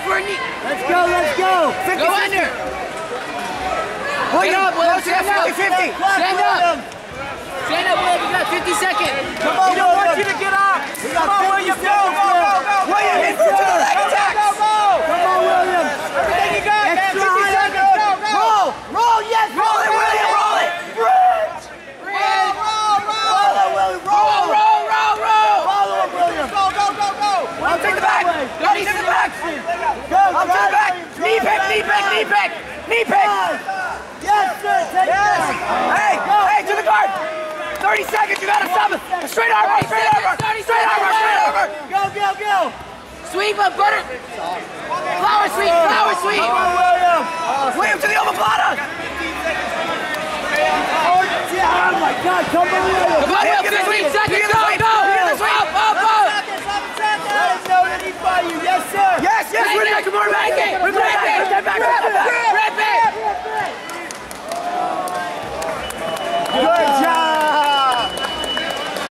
Go for a knee. Let's go, let's go. 50, go under. William, up, William. Stand Stand up. 50, 50. Stand up. Stand up, William. You got 50 seconds. Come on, We don't want William. you to get up. We Come got on, 50 William. Go, seconds go, go, left. go. William, Go, in for the leg go, attack. Go, go, Come on, William. Everything you got, man. Extra 50 high seconds. leg. Go, go. Roll, roll, yes, roll it, William, roll it. Bridge. Roll, roll, roll. Follow, William, Roll, roll. roll, roll, roll. Follow him, William. Go, go, go, go. I'll take the back. Go, I'll take the back. Go, Up to the back. Knee pick, knee pick, knee pick. Knee pick. Yes, sir. Yes. Hey, hey, to the guard. 30 seconds. You gotta stop it. Straight arm, straight arm, 30 straight arm, straight. Go, go, go. Sweep up, butter. Flower sweep, flower sweep. William. William to the omoplata. Oh, my God. Come on, William. Come on, Will, 15 seconds. Good.